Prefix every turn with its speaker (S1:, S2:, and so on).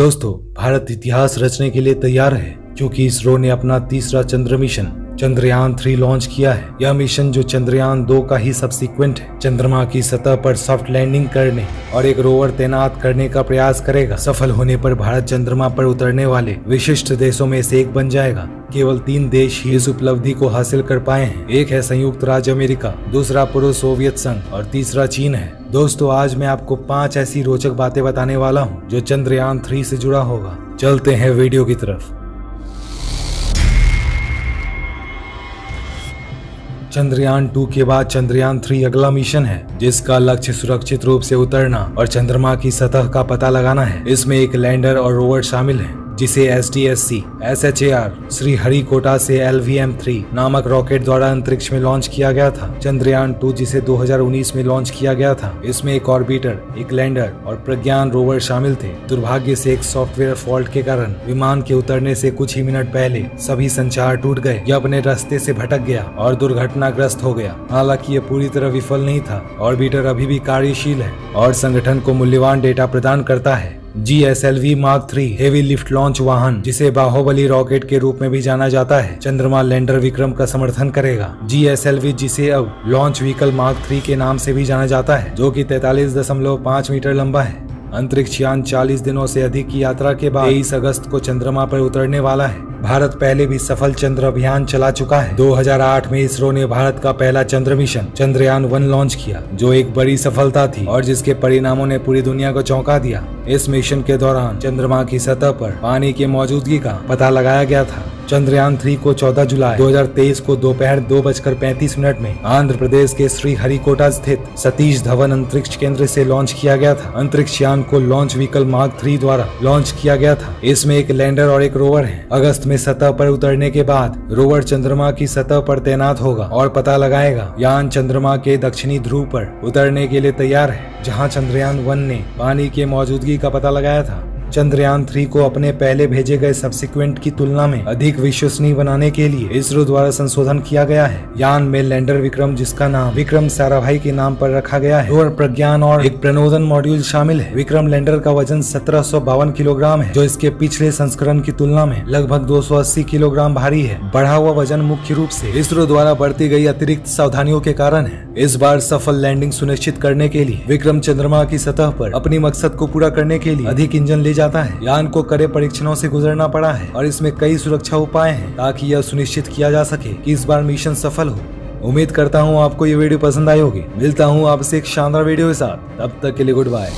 S1: दोस्तों, भारत इतिहास रचने के लिए तैयार है क्योंकि इसरो ने अपना तीसरा चंद्र मिशन, चंद्रयान थ्री लॉन्च किया है। यह मिशन जो चंद्रयान दो का ही सब्सिक्वेंट है। चंद्रमा की सतह पर सॉफ्ट लैंडिंग करने और एक रोवर तैनात करने का प्रयास करेगा। सफल होने पर भारत चंद्रमा पर उतरने वाले विशिष्ट देशों में से एक बन जाएगा। केवल तीन देश ही इस उपलब्धि को हासिल कर पाए हैं। एक है संयुक्त राज्य अमेरिका, दूसरा पूर्व सोवियत संघ और तीसरा चीन है। दोस्तों, आज मैं आपको पाँच ऐसी रोचक बातें बताने वाला हूँ जो चंद्रयान थ्री से जुड़ा होगा। चलते हैं वीडियो की तरफ़। चंद्रयान टू के बाद चंद्रयान थ्री अगला मिशन है, जिसका लक्ष्य सुरक्षित रूप से उतरना और चंद्रमा की सतह का पता लगाना है। इसमें एक लैंडर और रोवर शामिल है। जिसे S T S C S H A R Sriharikota से एल वी एम थ्री नामक रॉकेट द्वारा अंतरिक्ष में लॉन्च किया गया था। चंद्रयान टू, जिसे 2019 में लॉन्च किया गया था। इसमें एक ऑर्बिटर, एक लैंडर और प्रज्ञान रोवर शामिल थे। दुर्भाग्य से एक सॉफ्टवेयर फॉल्ट के कारण विमान के उतरने से कुछ ही मिनट पहले सभी संचार टूट गए। यह अपने रास्ते से भटक गया और दुर्घटनाग्रस्त हो गया। हालाँकि यह पूरी तरह विफल नहीं था। ऑर्बिटर अभी भी कार्यशील है और संगठन को मूल्यवान डेटा प्रदान करता है। G S L V mark three heavy lift launch वाहन, जिसे बाहुबली रॉकेट के रूप में भी जाना जाता है, चंद्रमा लैंडर विक्रम का समर्थन करेगा। जी एस एल वी जिसे अब लॉन्च व्हीकल मार्क थ्री के नाम से भी जाना जाता है, जो कि तैतालीस दशमलव पाँच मीटर लंबा है। अंतरिक्ष यान 40 दिनों से अधिक की यात्रा के बाद तेईस अगस्त को चंद्रमा पर उतरने वाला है। भारत पहले भी सफल चंद्र अभियान चला चुका है। 2008 में इसरो ने भारत का पहला चंद्र मिशन, चंद्रयान वन लॉन्च किया, जो एक बड़ी सफलता थी और जिसके परिणामों ने पूरी दुनिया को चौंका दिया। इस मिशन के दौरान चंद्रमा की सतह पर पानी की मौजूदगी का पता लगाया गया था। चंद्रयान थ्री को 14 जुलाई 2023 को दोपहर दो बजकर पैंतीस मिनट में आंध्र प्रदेश के श्री हरिकोटा स्थित सतीश धवन अंतरिक्ष केंद्र से लॉन्च किया गया था। अंतरिक्ष यान को लॉन्च व्हीकल मार्ग थ्री द्वारा लॉन्च किया गया था। इसमें एक लैंडर और एक रोवर है। अगस्त में सतह पर उतरने के बाद रोवर चंद्रमा की सतह पर तैनात होगा और पता लगाएगा। यान चंद्रमा के दक्षिणी ध्रुव पर उतरने के लिए तैयार है, जहाँ चंद्रयान वन ने पानी के मौजूदगी का पता लगाया था। चंद्रयान थ्री को अपने पहले भेजे गए सब्सिक्वेंट की तुलना में अधिक विश्वसनीय बनाने के लिए इसरो द्वारा संशोधन किया गया है। यान में लैंडर विक्रम, जिसका नाम विक्रम साराभाई के नाम पर रखा गया है, और प्रज्ञान और एक प्रणोदन मॉड्यूल शामिल है। विक्रम लैंडर का वज़न सत्रह सौ बावन किलोग्राम है, जो इसके पिछले संस्करण की तुलना में लगभग दो सौ अस्सी किलोग्राम भारी है। बढ़ा हुआ वज़न मुख्य रूप से इसरो द्वारा बढ़ती गई अतिरिक्त सावधानियों के कारण है। इस बार सफल लैंडिंग सुनिश्चित करने के लिए विक्रम चंद्रमा की सतह पर अपनी मकसद को पूरा करने के लिए अधिक इंजन ले जाता है। यान को कड़े परीक्षणों से गुजरना पड़ा है और इसमें कई सुरक्षा उपाय हैं ताकि यह सुनिश्चित किया जा सके कि इस बार मिशन सफल हो। उम्मीद करता हूँ आपको ये वीडियो पसंद आई होगी। मिलता हूँ आपसे एक शानदार वीडियो के साथ। तब तक के लिए गुड बाय।